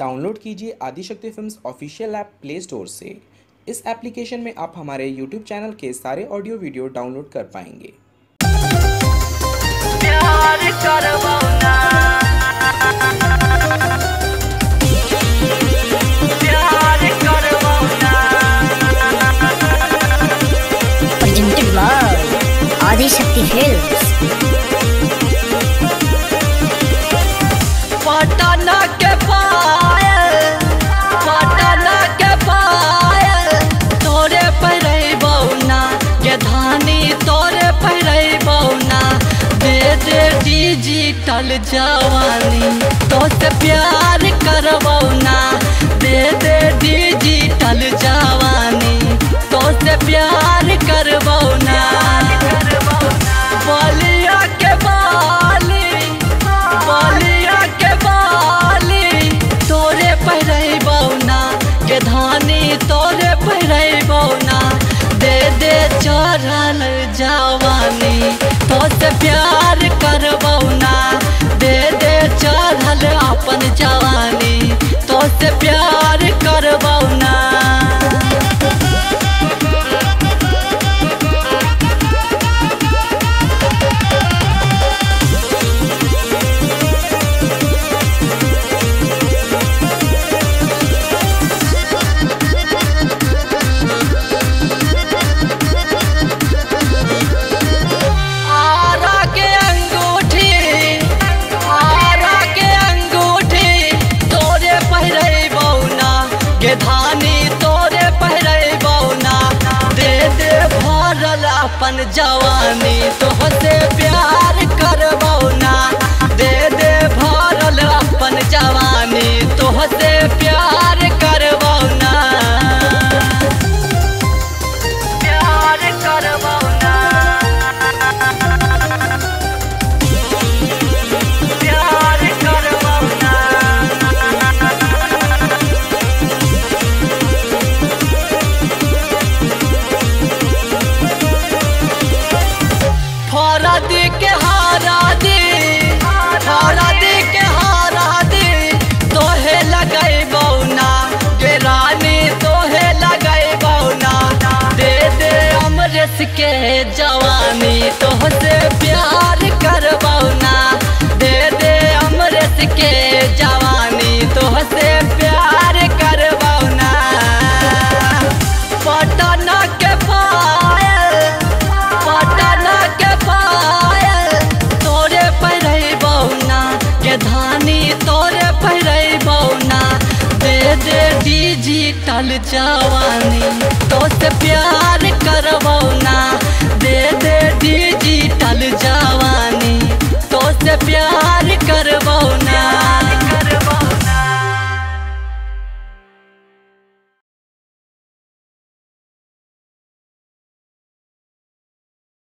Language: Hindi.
डाउनलोड कीजिए Adishakti Films official app Play Store से। इस एप्लीकेशन में आप हमारे यूट्यूब चैनल के सारे ऑडियो वीडियो डाउनलोड कर पाएँगे। डिजिटल जवानी तो से प्यार करवना दे दे डिजिटल जवानी। तो से प्यार करवना बलिया के बाली। तोरे पहिरे बौना के तोरे पहिरे बौना दे जवानी। तो से प्यार प्यार करबौना तोरे पहिरे बौना दे दे भरल अपन जवानी। तोहसे के जवानी तोहसे प्यार करबौना दे दे अमरेश के जवानी तोहसे प्यार करबौना पटना के पायल, पटना के पायल, तोरे पहिरे बौना के धानी तोरे पहिरे बौना दे दे डिजिटल जवानी तो से प्यार de piedad.